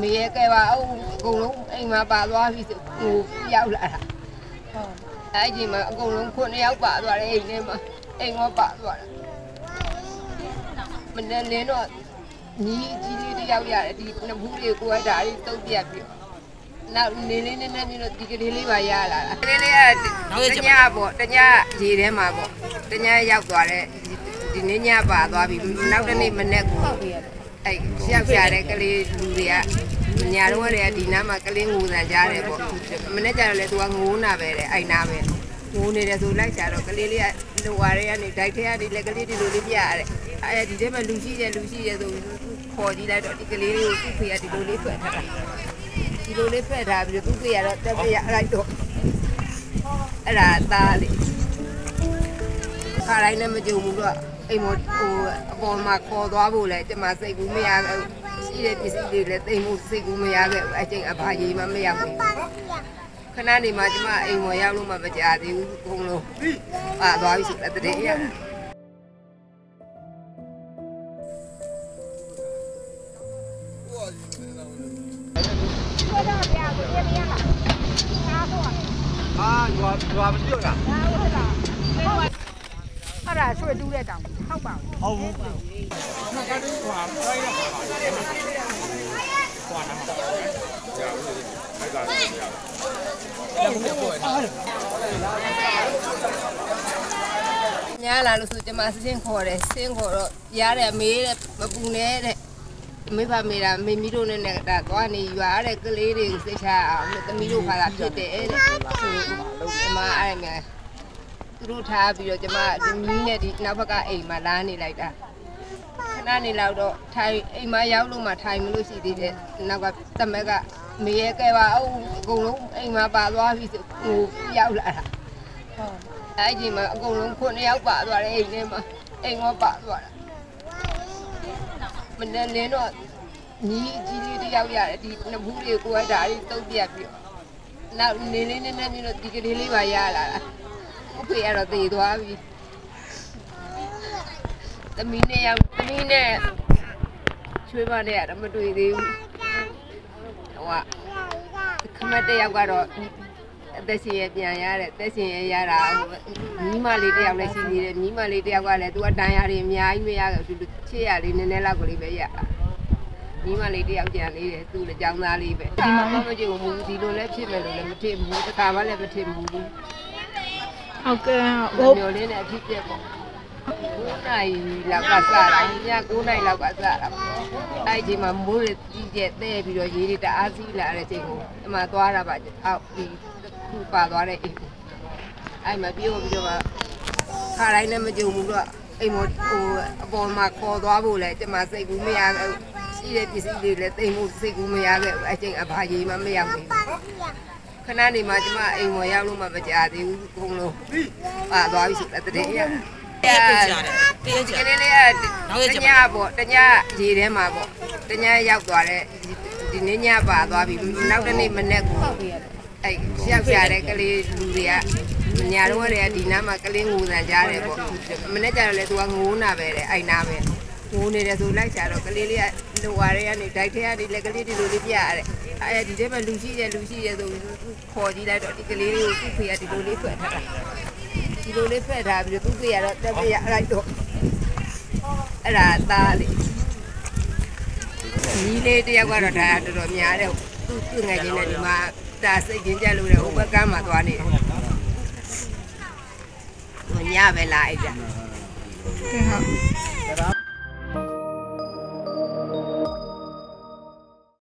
မေရကဲပါအောင်အကုန်လုံးအိမ်မှာပါသွားပြီဆိုဟိုရောက်လာတာဟုတ်အဲ့ဒီမှာအကုန်လုံးခုနှစ်ယောက်ပါသွားတယ်အိမ်ထဲမှာအိမ်ကပါသွားတာမနေ့လင်းတော့ညီကြီးလေးတစ်ယောက်ရတယ်ဒီနှစ်ဘူးလေးကိုကဒါလေးတုတ်ပြတ်ပြီးနောက်နေလေးနဲ့နဲ့တော့ဒီကလေးလေးပါရလာတာကလေးလေးကတညပေါ့တညရေထဲမှာပေါ့တညရောက်သွားတယ်ဒီနေ့ညပါသွားပြီနောက်တနေ့မနေ့ကိုဟုတ်ပြီရတယ် အဲ့ရှောက်ကြတဲ့ကလေးလူတွေကညာတော့တည်းကဒီနားမှာကလေးငိုတန်ကြားတယ်ပေါ့မနေ့ကျတော့လေသူကငိုးနာပဲတဲ့အဲ့နာပဲငိုနေတယ်ဆိုလိုက်ချတော့ကလေးလေးကလိုဝါတွေကနေဒိုက်ထဲကနေလက်ကလေးဒီလိုလေးပြရတယ်အဲ့ဒီထဲမှာလူရှိတယ်လူရှိတယ်ဆိုခေါ်ကြည့်လိုက်တော့ဒီကလေးလေးကိုသူ့ဖေကဒီလိုလေးဖွက်ထားတာဒီလိုလေးဖွက်ထားပြီးတော့သူ့ဖေကတော့တက်ပြရလိုက်တော့အဲ့ဒါသားလေးခါတိုင်းလည်းမကြုံဘူးတော့ အိမ်မဟိုအပေါ်မှာခေါ်သွားဖို့လဲကျမစိတ်ကူးမရဘူးရှိတဲ့ပစ္စည်းတွေလည်းတိမ်မှုစိတ်ကူးမရခဲ့ဘူးအချိန်အဖာကြီးမှမရောက်ဘူးခဏနေမှကျမအိမ်ပေါ်ရောက်လို့မှမကြသေးဘူးအကုန်လုံးပါသွားပြီဆိုတဲ့တည်းရအာရွာရွာမပြုတ်တာ အဲ့ဒါဆွေတူးတဲ့တောင်ဟုတ်ပါဘူးဟုတ်ဘူးငါကတူရွာတိုင်းရပါကွာနာမှာညာလာလို့ဆိုကျမစင်းခေါ်တယ်စင်းခေါ်တော့ရတယ်မေးတယ်မပူနဲ့တဲ့မေးပါမေးတာမေမီတို့နဲ့နဲ့ဒါသွားနေရွာတဲ့ကလေးတွေကိုစိတ်ချအောင်သမီးတို့ခါတာဖြစ်တယ်တဲ့ဆိုကျမအဲ့မဲ့ သူတို့ထားပြီးတော့ကျမဒီမီးနဲ့ဒီနောက်ဘက်ကအိမ်မှာလာနေလိုက်တာခဏနေလောက်တော့ထိုင်အိမ်မှာရောက်လို့မှထိုင်မလို့ရှိသေးတယ်နောက်ကတမက်ကမေရကဲပါအောင်အကုန်လုံးအိမ်မှာပါသွားပြီဆိုဟိုရောက်လာတာဟုတ်အဲ့ဒီမှာအကုန်လုံးခုနှစ်ယောက်ပါသွားတယ်အိမ်ထဲမှာအိမ်ကပါသွားတာမနေ့လင်းတော့ညီကြီးလေးတစ်ယောက်ရတယ်ဒီနှစ်ဘူးလေးကိုကဒါလေးတုတ်ပြတ်ပြီးနောက်နေလေးနဲ့နဲ့တော့ဒီကလေးလေးပါရလာတာဥ ဖေကတော့တည်သွားပြီသမီးနဲ့ရောက်သမီးနဲ့ချွေးမနဲ့ကတော့မတွေ့သေးဘူးဟိုကခမတဲ့ယောက်ကတော့အသက်ရှင်ရပြန်ရတဲ့အသက်ရှင်ရရတာညီမလေးတယောက်လည်းရှိသေးတယ်ညီမလေးတယောက်ကလည်းသူကတန်ရာတွေအများကြီးမရဘူးသူချစ်ရလေးနည်းနည်းလောက်ကိုလေးပဲရတာညီမလေးတယောက်ကြံလေးတယ်သူလည်းကြောင်းသားလေးပဲဒီမှာမမကြည့်ဘူးဒီလိုလည်းဖြစ်မယ်လို့လည်းမထင်ဘူးတခါမှလည်းမထင်ဘူး ဟုတ်ကဲ့ဟိုမျိုးလေးနဲ့အဖြစ်ပြက်ပေါ့9နိုင်လောက်ကစတာည9နိုင်လောက်ကစတာအဲ့ဒီမှာမိုးရကြီးကျက်တဲ့ပြီးတော့ရေတွေတအားစီးလာတဲ့ချိန်ကိုအမှသွားတာပါအောက်ဒီခုပါသွားတဲ့အိမ်အဲ့မှာပြောပြီးတော့ခါတိုင်းလည်းမကြုံဘူးတော့အိမ်မဟိုအပေါ်မှာခေါ်သွားဖို့လဲကျမစိတ်ကူးမရဘူးရှိတဲ့ပစ္စည်းတွေလည်းတိမ်မှုစိတ်ကူးမရခဲ့ဘူးအချိန်အဖာကြီးမှမရောက်ဘူး ခဏနေမှကျမအိမ်ပေါ်ရောက်လို့မှမကြသေးဘူးအကုန်လုံးပါသွားပြီဆိုတဲ့တည်းရတရက်ကြာတယ်တရက်ကြာကလေးလေးကတညပေါ့တညရေထဲမှာပေါ့တညရောက်သွားတဲ့ဒီနေ့ညပါသွားပြီနောက်တနေ့မနေ့ကိုဟုတ်ပြီရတယ်အဲ့ရှောက်ကြတဲ့ကလေးလူတွေကညာတော့တည်းကဒီနားမှာကလေးငိုတန်ကြားတယ်ပေါ့မနေ့ကျတော့လေသူကငိုးနာပဲတဲ့အဲ့နာပဲငိုနေတယ်ဆိုလိုက်ချတော့ကလေးလေးကလိုဝါတွေကနေဒိုက်ထဲကနေလက်ကလေးဒီလိုလေးပြရတယ် အဲ့ဒီထဲမှာလူရှိတယ်လူရှိတယ်ဆိုခေါ်ကြည့်လိုက်တော့ဒီကလေးလေးကိုသူ့ဖေကဒီလိုလေးဖွက်ထားတာဒီလိုလေးဖွက်ထားပြီးတော့သူ့ဖေကတော့တက်ပြရလိုက်တော့အဲ့ဒါသားလေးညီလေးတယောက်ကတော့ဒါတော်တော်များတယ်သူ့သူ့ငယ်ချင်းနဲ့ဒီမှာဒါစိတ်ချင်းကြလို့တဲ့ဟိုဘက်ကမ်းမှာသွားနေတယ်ဟိုညပဲလာအိတ်တာကဲဟုတ်